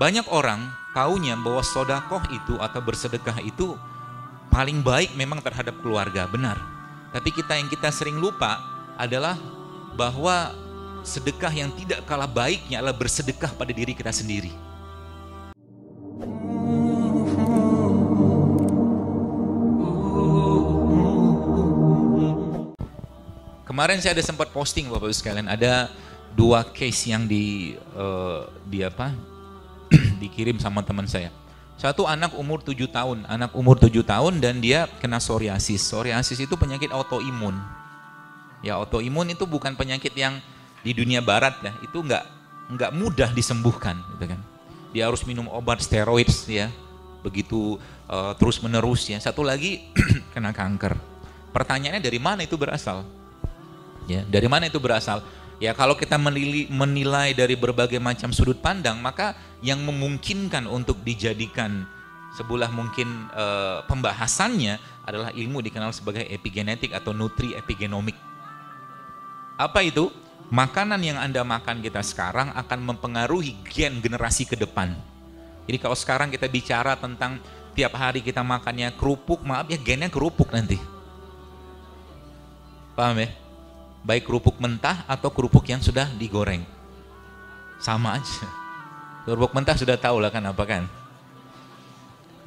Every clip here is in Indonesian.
Banyak orang taunya bahwa sodakoh itu atau bersedekah itu paling baik memang terhadap keluarga, benar. Tapi kita yang kita sering lupa adalah bahwa sedekah yang tidak kalah baiknya adalah bersedekah pada diri kita sendiri. Kemarin saya ada sempat posting Bapak Ibu sekalian, ada dua case yang di uh, di apa? Dikirim sama teman saya. Satu anak umur 7 tahun, anak umur 7 tahun dan dia kena psoriasis. Psoriasis itu penyakit autoimun. Ya autoimun itu bukan penyakit yang di dunia barat ya, itu enggak enggak mudah disembuhkan gitu kan. Dia harus minum obat steroid ya, begitu uh, terus menerus ya. Satu lagi kena kanker. Pertanyaannya dari mana itu berasal? Ya, dari mana itu berasal? Ya kalau kita menilai, menilai dari berbagai macam sudut pandang, maka yang memungkinkan untuk dijadikan sebuah mungkin e, pembahasannya adalah ilmu dikenal sebagai epigenetik atau nutri epigenomik. Apa itu? Makanan yang Anda makan kita sekarang akan mempengaruhi gen generasi ke depan. Jadi kalau sekarang kita bicara tentang tiap hari kita makannya kerupuk, maaf ya gennya kerupuk nanti. Paham ya? Baik kerupuk mentah atau kerupuk yang sudah digoreng. Sama aja. Kerupuk mentah sudah tahu lah kan apa kan.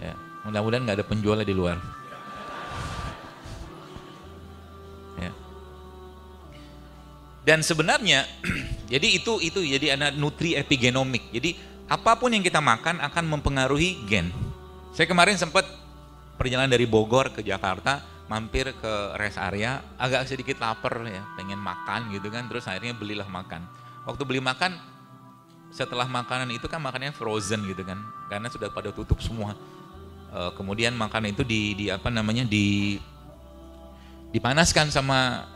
Ya, mudah-mudahan nggak ada penjualnya di luar. Ya. Dan sebenarnya, jadi itu itu jadi ada nutri epigenomik. Jadi apa pun yang kita makan akan mempengaruhi gen. Saya kemarin sempat perjalanan dari Bogor ke Jakarta, mampir ke rest area agak sedikit lapar ya pengen makan gitu kan. Terus akhirnya belilah makan. Waktu beli makan setelah makanan itu kan makannya frozen gitu kan karena sudah pada tutup semua. E, kemudian makanan itu di, di apa namanya di dipanaskan sama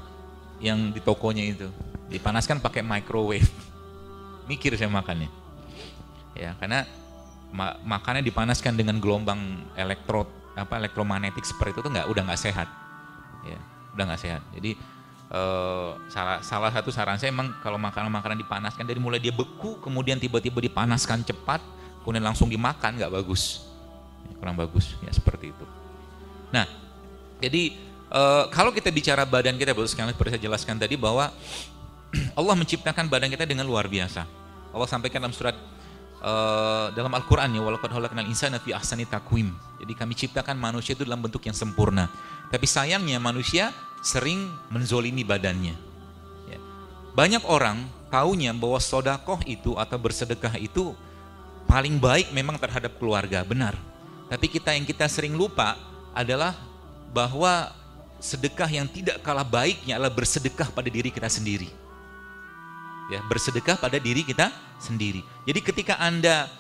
yang di tokonya itu. Dipanaskan pakai microwave. Mikir saya makannya. Ya karena ma makannya dipanaskan dengan gelombang elektrod apa elektromagnetik seperti itu tuh nggak udah nggak sehat. Ya udah nggak sehat. Jadi uh, salah salah satu saran saya emang kalau makanan-makanan dipanaskan dari mulai dia beku kemudian tiba-tiba dipanaskan cepat kemudian langsung dimakan nggak bagus. Ya, kurang bagus. Ya seperti itu. Nah jadi uh, kalau kita bicara badan kita baru sekali seperti saya jelaskan tadi bahwa Allah menciptakan badan kita dengan luar biasa. Allah sampaikan dalam surat uh, dalam Al-Quran ya walaqad khalaqnal insana fi ahsani takwim. Jadi kami ciptakan manusia itu dalam bentuk yang sempurna. Tapi sayangnya manusia sering menzolimi badannya. Ya. Banyak orang taunya bahwa sodakoh itu atau bersedekah itu paling baik memang terhadap keluarga, benar. Tapi kita yang kita sering lupa adalah bahwa sedekah yang tidak kalah baiknya adalah bersedekah pada diri kita sendiri ya bersedekah pada diri kita sendiri. Jadi ketika anda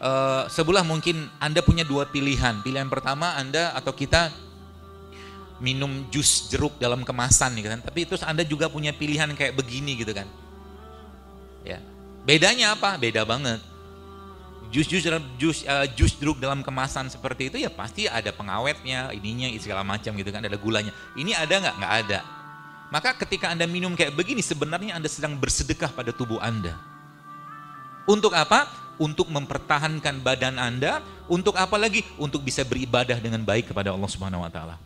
uh, sebelah mungkin anda punya dua pilihan. Pilihan pertama anda atau kita minum jus jeruk dalam kemasan gitu kan. Tapi terus anda juga punya pilihan kayak begini gitu kan. Ya bedanya apa? Beda banget. Jus-jus jus uh, jus jeruk dalam kemasan seperti itu ya pasti ada pengawetnya, ininya segala macam gitu kan, ada gulanya. Ini ada nggak? Nggak ada maka ketika Anda minum kayak begini sebenarnya Anda sedang bersedekah pada tubuh Anda. Untuk apa? Untuk mempertahankan badan Anda, untuk apa lagi? Untuk bisa beribadah dengan baik kepada Allah Subhanahu wa taala.